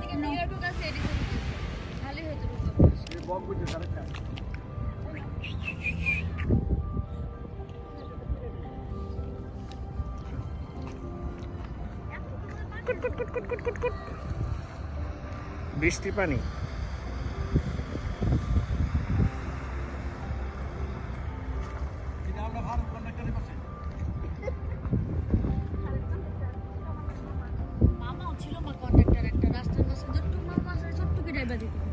থেকে মেগার ঢোকা সেট হিসেবে ভালোই হয়তো এই বক বুঝে কারেক্ট বৃষ্টি পানি আমরা ভারত Merhaba dedim.